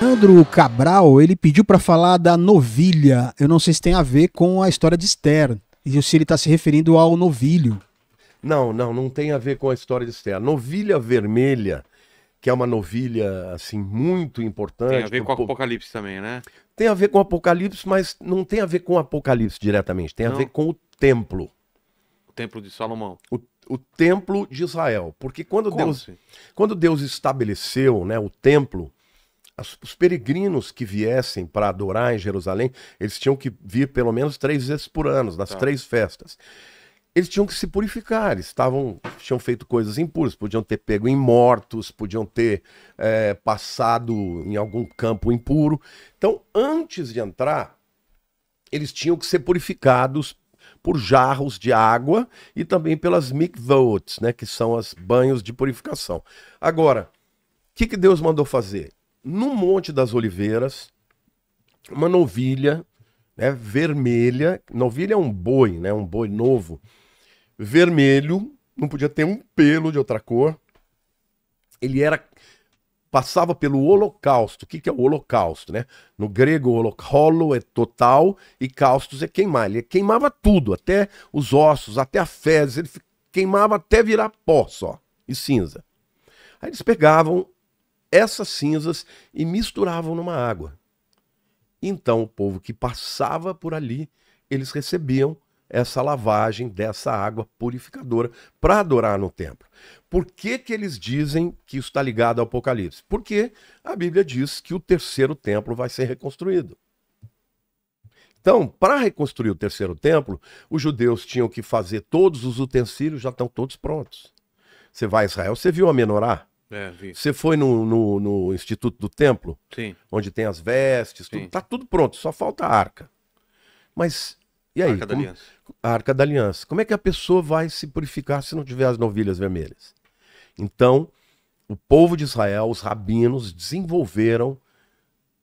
Leandro Cabral, ele pediu para falar da novilha. Eu não sei se tem a ver com a história de Esther. E se ele está se referindo ao novilho. Não, não, não tem a ver com a história de Esther. A novilha vermelha, que é uma novilha assim muito importante. Tem a ver com o Apocalipse também, né? Tem a ver com o Apocalipse, mas não tem a ver com o Apocalipse diretamente. Tem a Não? ver com o templo. O Templo de Salomão. O, o templo de Israel. Porque quando Como Deus, assim? quando Deus estabeleceu né, o templo, os peregrinos que viessem para adorar em Jerusalém, eles tinham que vir pelo menos três vezes por ano, nas Tá. três festas. Eles tinham que se purificar, eles estavam, tinham feito coisas impuras, podiam ter pego em mortos, podiam ter eh, passado em algum campo impuro. Então, antes de entrar, eles tinham que ser purificados por jarros de água e também pelas mikvot, né, que são os banhos de purificação. Agora, o que, que Deus mandou fazer? No Monte das Oliveiras, uma novilha né, vermelha, novilha é um boi, né, um boi novo, vermelho, não podia ter um pelo de outra cor. Ele era passava pelo holocausto. O que, que é o holocausto, né? No grego, holo- é total e caustos é queimar. Ele queimava tudo, até os ossos, até a fezes, ele queimava até virar pó só e cinza. Aí eles pegavam essas cinzas e misturavam numa água. Então o povo que passava por ali, eles recebiam essa lavagem dessa água purificadora para adorar no templo. Por que, que eles dizem que isso está ligado ao Apocalipse? Porque a Bíblia diz que o terceiro templo vai ser reconstruído. Então, para reconstruir o terceiro templo, os judeus tinham que fazer todos os utensílios, já estão todos prontos. Você vai a Israel, você viu a menorá? É. Você foi no, no, no Instituto do Templo, Sim. onde tem as vestes, tudo, tá tudo pronto, só falta a arca. Mas, e aí? Arca da como- Aliança. a Arca da Aliança. Como é que a pessoa vai se purificar se não tiver as novilhas vermelhas? Então, o povo de Israel, os rabinos, desenvolveram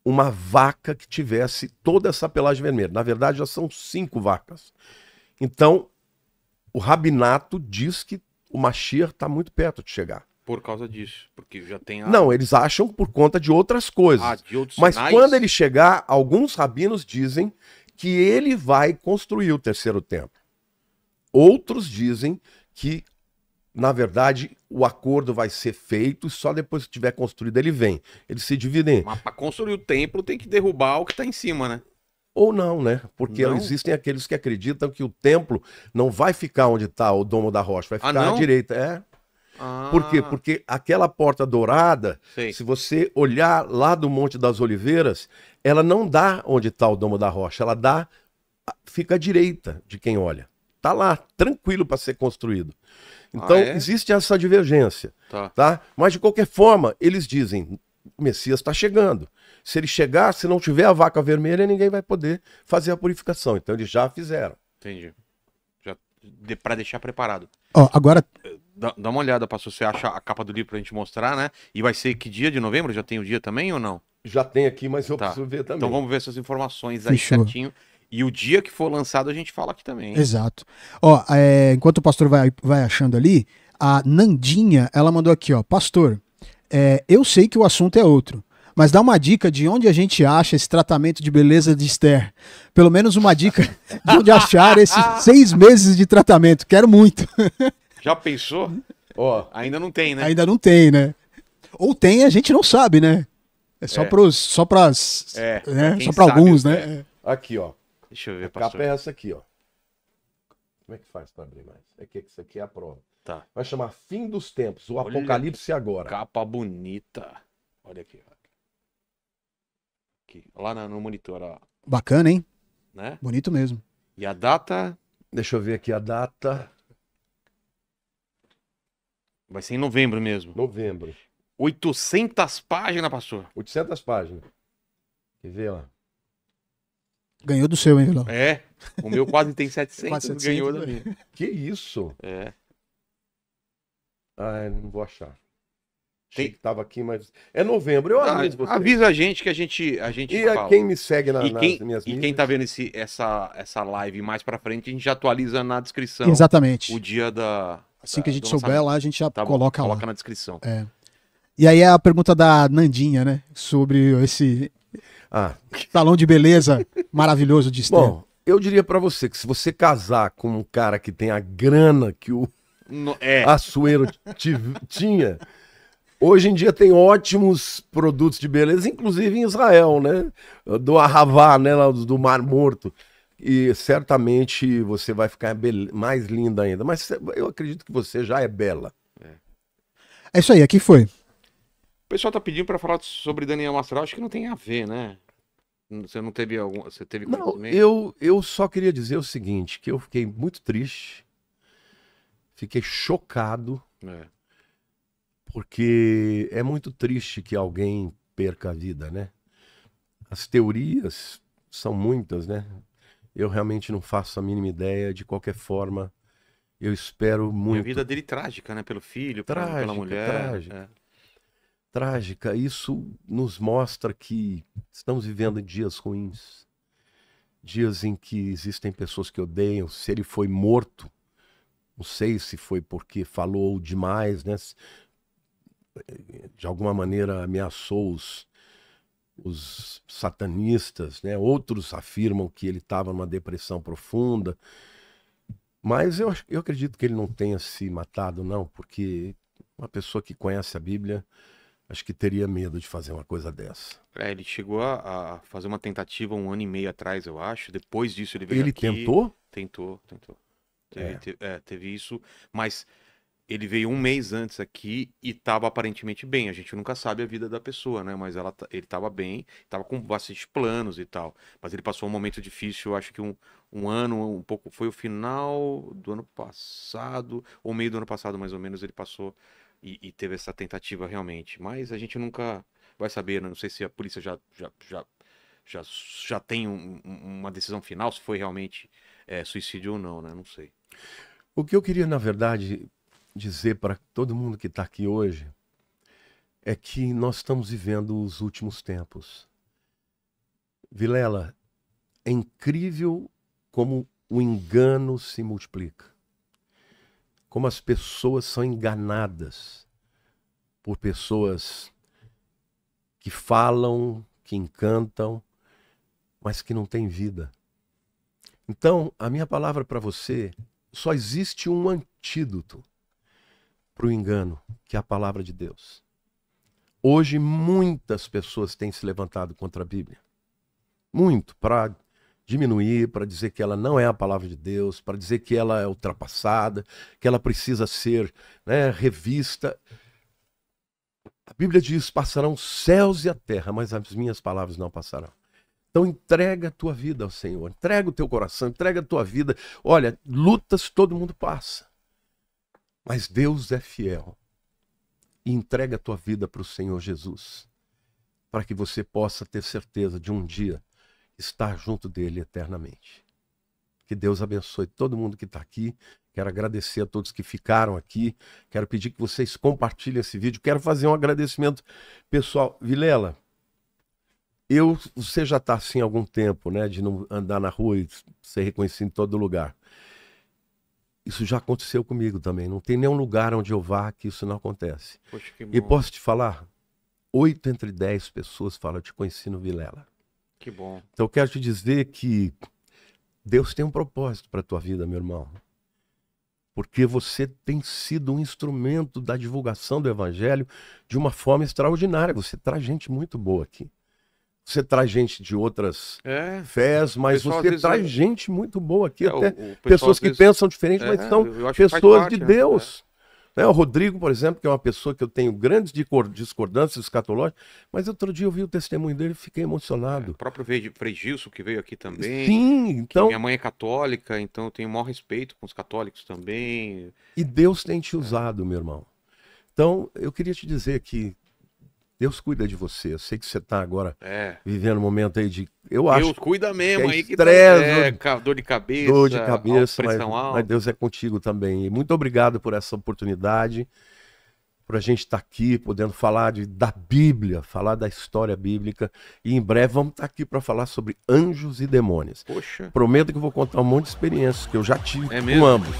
uma vaca que tivesse toda essa pelagem vermelha. Na verdade, já são cinco vacas. Então, o rabinato diz que o Mashiach está muito perto de chegar. Por causa disso. Porque já tem a. Não, eles acham por conta de outras coisas. Ah, de outros Mas sinais. quando ele chegar, alguns rabinos dizem que ele vai construir o terceiro templo. Outros dizem que, na verdade, o acordo vai ser feito e só depois que tiver construído ele vem. Eles se dividem. Mas pra construir o templo tem que derrubar o que tá em cima, né? Ou não, né? Porque Não? existem aqueles que acreditam que o templo não vai ficar onde está o domo da rocha, vai Ah, ficar à não? direita. É. Ah, Por quê? Porque aquela porta dourada, Sei. se você olhar lá do Monte das Oliveiras, ela não dá onde está o domo da rocha, ela dá, fica à direita de quem olha. Tá lá, tranquilo para ser construído. Então Ah, é? existe essa divergência, Tá. tá? Mas de qualquer forma, eles dizem, o Messias está chegando. Se ele chegar, se não tiver a vaca vermelha, ninguém vai poder fazer a purificação. Então eles já fizeram. Entendi. Já de, pra deixar preparado. Ó, agora, Dá, dá uma olhada, pastor. Você acha a capa do livro pra gente mostrar, né? E vai ser que dia de novembro? Já tem o dia também ou não? Já tem aqui, mas eu Tá. preciso ver também. Então vamos ver essas informações aí Fechou. certinho. E o dia que for lançado a gente fala aqui também. hein? exato. Ó, é, enquanto o pastor vai, vai achando ali, a Nandinha, ela mandou aqui, ó, pastor, é, eu sei que o assunto é outro, mas dá uma dica de onde a gente acha esse tratamento de beleza de Esther. Pelo menos uma dica de onde achar esses seis meses de tratamento. Quero muito. Já pensou? Ó, Ainda não tem, né? Ainda não tem, né? Ou tem, a gente não sabe, né? É só É. pros, só pras, É, né? Só para alguns, é. né? aqui, ó. Deixa eu ver, A pastor. capa é essa aqui, ó. Como é que faz para abrir mais? É que isso aqui é a prova. Tá. Vai chamar Fim dos Tempos, o Olha Apocalipse agora. Capa bonita. Olha aqui. ó. Aqui. Lá na- no monitor, ó. Bacana, hein? Né? Bonito mesmo. E a data Deixa eu ver aqui a data. Vai ser em novembro mesmo. Novembro. 800 páginas, pastor. 800 páginas. Quer ver, ó? Ganhou do seu, hein, Vilão? É. O meu quase tem 700, Quase 700, ganhou da né? minha. Que isso? É. Ah, não vou achar. Tem- Achei que tava aqui, mas... É novembro, eu Ah, aviso você. avisa a gente que a gente, a gente E a fala. quem me segue na, e nas quem, minhas e mídias... quem tá vendo esse, essa, essa live mais pra frente, a gente já atualiza na descrição Exatamente. o dia da. Assim que a gente souber lá, a gente já Tá bom, coloca lá. coloca na descrição. É. E aí é a pergunta da Nandinha, né? Sobre esse Ah, salão de beleza maravilhoso de Esther. bom, eu diria pra você que se você casar com um cara que tem a grana que o No- é. Açoeiro tinha, hoje em dia tem ótimos produtos de beleza, inclusive em Israel, né? Do Arravá, né? Lá do do Mar Morto. E certamente você vai ficar mais linda ainda. Mas eu acredito que você já é bela. É isso aí, aqui foi. O pessoal tá pedindo pra falar sobre Daniel Mastral, acho que não tem a ver, né? Você não teve algum. Você teve Não, eu, eu só queria dizer o seguinte, que eu fiquei muito triste, fiquei chocado, É. porque é muito triste que alguém perca a vida, né? As teorias são muitas, né? Eu realmente não faço a mínima ideia, de qualquer forma, eu espero E a muito. vida dele trágica, né? Pelo filho, pela- pela Trágica, mulher. trágica. é. trágica, isso nos mostra que estamos vivendo dias ruins. Dias em que existem pessoas que odeiam. Se ele foi morto, não sei se foi porque falou demais, né? De alguma maneira ameaçou os, os satanistas, né? Outros afirmam que ele estava numa depressão profunda. Mas eu, eu acredito que ele não tenha se matado, não, porque uma pessoa que conhece a Bíblia acho que teria medo de fazer uma coisa dessa. É, ele chegou a, a fazer uma tentativa um ano e meio atrás, eu acho. Depois disso ele veio Ele aqui. tentou? Tentou, tentou. Teve, É. te- é, teve isso, mas ele veio um mês antes aqui e tava aparentemente bem. A gente nunca sabe a vida da pessoa, né? Mas ela, ele tava bem, tava com bastante planos e tal. Mas ele passou um momento difícil, acho que um, um ano, um pouco. Foi o final do ano passado, ou meio do ano passado, mais ou menos, ele passou e, e teve essa tentativa realmente. Mas a gente nunca vai saber, né? Não sei se a polícia já, já, já, já, já tem um- uma decisão final, se foi realmente é, suicídio ou não, né? Não sei. O que eu queria, na verdade, dizer para todo mundo que está aqui hoje é que nós estamos vivendo os últimos tempos. Vilela, é incrível como o engano se multiplica. Como as pessoas são enganadas por pessoas que falam, que encantam, mas que não têm vida. Então, a minha palavra para você só existe um antídoto para o engano, que é a palavra de Deus. Hoje, muitas pessoas têm se levantado contra a Bíblia. Muito, para diminuir, para dizer que ela não é a palavra de Deus, para dizer que ela é ultrapassada, que ela precisa ser né, revista. A Bíblia diz: passarão os céus e a terra, mas as minhas palavras não passarão. Então entrega a tua vida ao Senhor, entrega o teu coração, entrega a tua vida. Olha, lutas todo mundo passa, mas Deus é fiel. E entrega a tua vida para o Senhor Jesus, para que você possa ter certeza de um dia estar junto dele eternamente. Que Deus abençoe todo mundo que está aqui. Quero agradecer a todos que ficaram aqui. Quero pedir que vocês compartilhem esse vídeo. Quero fazer um agradecimento pessoal. Vilela, eu, você já está assim há algum tempo, né? De não andar na rua e ser reconhecido em todo lugar. Isso já aconteceu comigo também. Não tem nenhum lugar onde eu vá que isso não acontece. Poxa. E posso te falar? Oito entre dez pessoas falam, eu te conheci no Vilela. Que bom. Então eu quero te dizer que Deus tem um propósito para a tua vida, meu irmão. Porque você tem sido um instrumento da divulgação do evangelho de uma forma extraordinária. Você traz gente muito boa aqui. Você traz gente de outras É. fés, mas você traz é- gente muito boa aqui. é, o- até o pessoal, pessoas que vezes- pensam diferente, É, mas são pessoas parte, de né? Deus. Né, O Rodrigo, por exemplo, que é uma pessoa que eu tenho grandes discor- discordâncias escatológicas, mas outro dia eu vi o testemunho dele e fiquei É, o emocionado. próprio Frei Gilson, que veio aqui também. Sim, então, Minha mãe é católica, então eu tenho o maior respeito com os católicos também. e Deus tem te usado, meu irmão. Então, eu queria te dizer que Deus cuida de você. Eu sei que você está agora É. vivendo um momento aí de. Eu acho Deus cuida mesmo que é aí que estresse, é, ca- dor de cabeça, dor de cabeça, mas, mas Deus é contigo também. E muito obrigado por essa oportunidade, por a gente estar aqui, podendo falar de, da Bíblia, falar da história bíblica. E em breve vamos estar aqui para falar sobre anjos e demônios. Poxa. Prometo que eu vou contar um monte de experiências que eu já tive É com mesmo? ambos.